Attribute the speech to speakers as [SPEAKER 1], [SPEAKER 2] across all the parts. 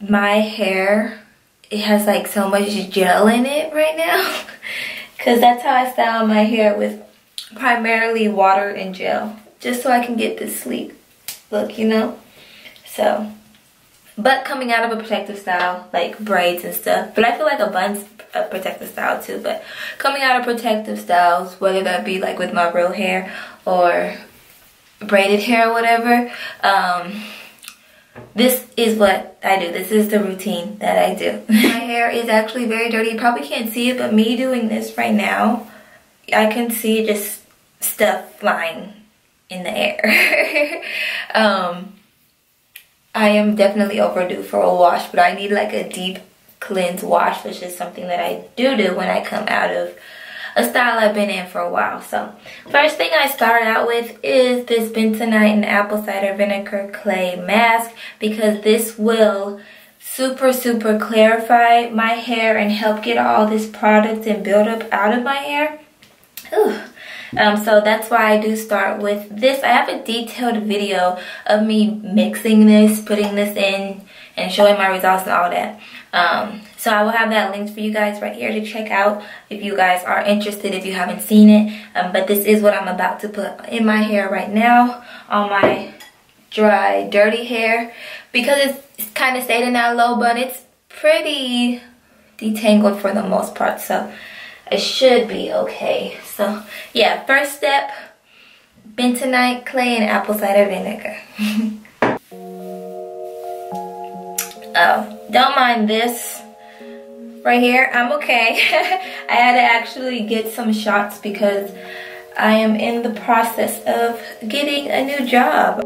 [SPEAKER 1] my hair, it has like so much gel in it right now. Cause that's how I style my hair with primarily water and gel. Just so I can get this sleek look, you know? So, but coming out of a protective style, like braids and stuff. But I feel like a bun's a protective style too. But coming out of protective styles, whether that be like with my real hair or braided hair or whatever, um, this is what I do. This is the routine that I do. My hair is actually very dirty. You probably can't see it, but me doing this right now, I can see just stuff flying in the air. um, I am definitely overdue for a wash, but I need like a deep cleanse wash, which is something that I do do when I come out of a style I've been in for a while. So first thing I start out with is this bentonite and apple cider vinegar clay mask because this will super super clarify my hair and help get all this product and buildup out of my hair. Um, so that's why I do start with this. I have a detailed video of me mixing this, putting this in, and showing my results and all that. Um, so I will have that linked for you guys right here to check out if you guys are interested if you haven't seen it. Um, but this is what I'm about to put in my hair right now on my dry, dirty hair. Because it's, it's kind of stayed in that low bun, it's pretty detangled for the most part. So it should be okay. So yeah, first step, bentonite clay and apple cider vinegar. oh, don't mind this right here. I'm okay. I had to actually get some shots because I am in the process of getting a new job.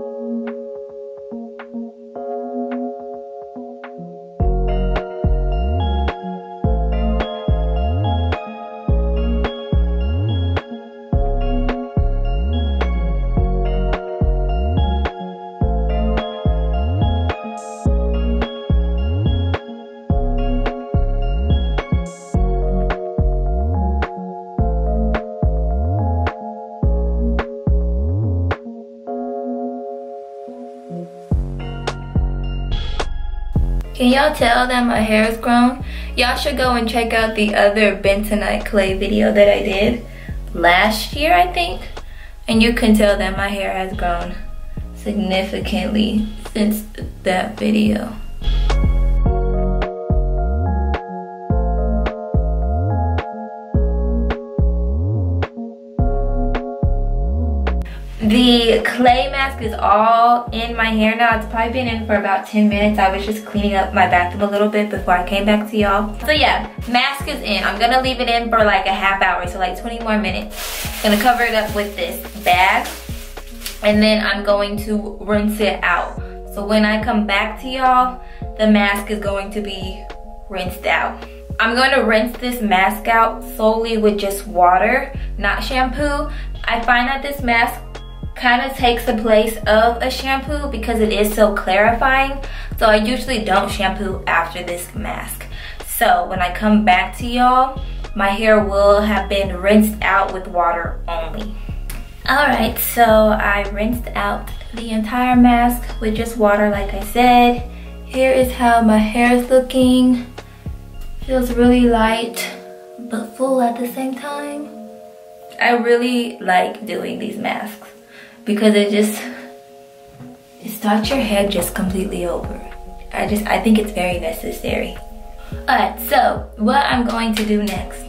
[SPEAKER 1] Can y'all tell that my hair is grown? Y'all should go and check out the other bentonite clay video that I did last year, I think. And you can tell that my hair has grown significantly since that video. The clay mask is all in my hair now. It's probably been in for about 10 minutes. I was just cleaning up my bathroom a little bit before I came back to y'all. So yeah, mask is in. I'm gonna leave it in for like a half hour, so like 20 more minutes. Gonna cover it up with this bag. And then I'm going to rinse it out. So when I come back to y'all, the mask is going to be rinsed out. I'm going to rinse this mask out solely with just water, not shampoo. I find that this mask kind of takes the place of a shampoo because it is so clarifying. So I usually don't shampoo after this mask. So when I come back to y'all, my hair will have been rinsed out with water only. Alright, so I rinsed out the entire mask with just water like I said. Here is how my hair is looking. Feels really light, but full at the same time. I really like doing these masks because it just it starts your head just completely over. I just I think it's very necessary. Alright, so what I'm going to do next.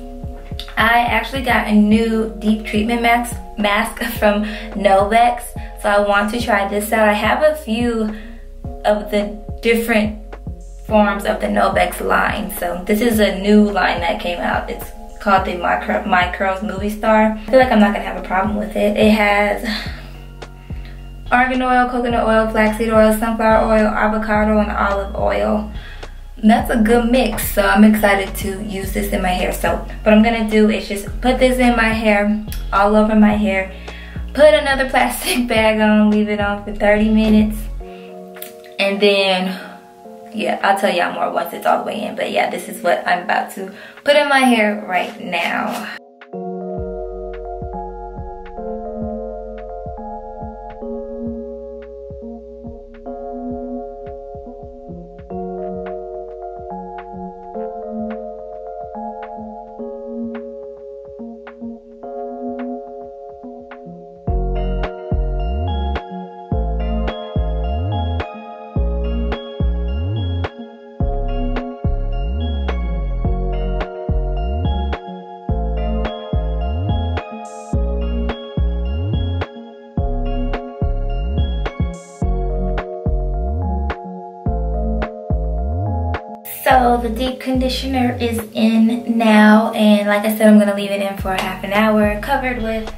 [SPEAKER 1] I actually got a new deep treatment mask mask from Novex. So I want to try this out. I have a few of the different forms of the Novex line. So this is a new line that came out. It's called the My, My Curls Movie Star. I feel like I'm not gonna have a problem with it. It has argan oil, coconut oil, flaxseed oil, sunflower oil, avocado, and olive oil. And that's a good mix, so I'm excited to use this in my hair. So what I'm gonna do is just put this in my hair, all over my hair, put another plastic bag on, leave it on for 30 minutes, and then, yeah, I'll tell y'all more once it's all the way in. But yeah, this is what I'm about to put in my hair right now. So the deep conditioner is in now and like I said I'm gonna leave it in for half an hour covered with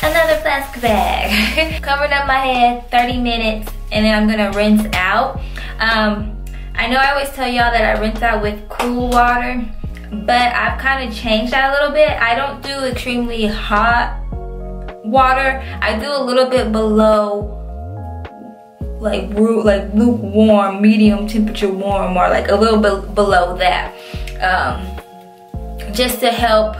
[SPEAKER 1] another plastic bag. Covering up my head 30 minutes and then I'm gonna rinse out. Um, I know I always tell y'all that I rinse out with cool water but I've kind of changed that a little bit. I don't do extremely hot water. I do a little bit below like like lukewarm, medium temperature warm, or like a little bit below that, um, just to help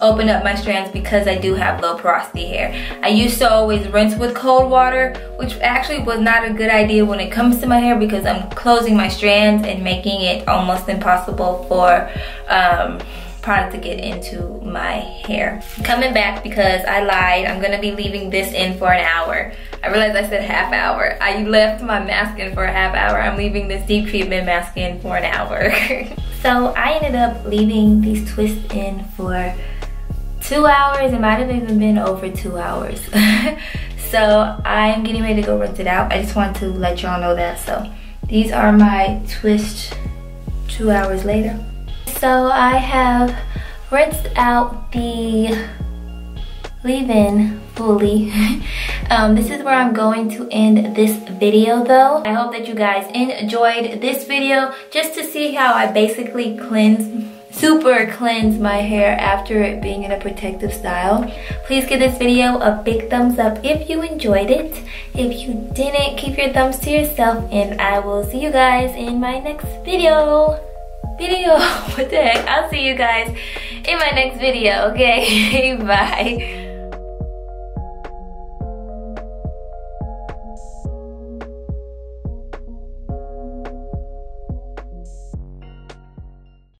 [SPEAKER 1] open up my strands because I do have low porosity hair. I used to always rinse with cold water, which actually was not a good idea when it comes to my hair because I'm closing my strands and making it almost impossible for um, product to get into my hair. Coming back because I lied, I'm gonna be leaving this in for an hour. I realized I said half hour. I left my mask in for a half hour. I'm leaving this deep treatment mask in for an hour. so I ended up leaving these twists in for two hours. It might have even been over two hours. so I'm getting ready to go rinse it out. I just want to let y'all know that. So these are my twists two hours later. So I have rinsed out the leave-in fully. um, this is where I'm going to end this video though. I hope that you guys enjoyed this video just to see how I basically cleanse super cleanse my hair after it being in a protective style. Please give this video a big thumbs up if you enjoyed it. If you didn't, keep your thumbs to yourself and I will see you guys in my next video. Video, what the heck? I'll see you guys in my next video, okay? Bye.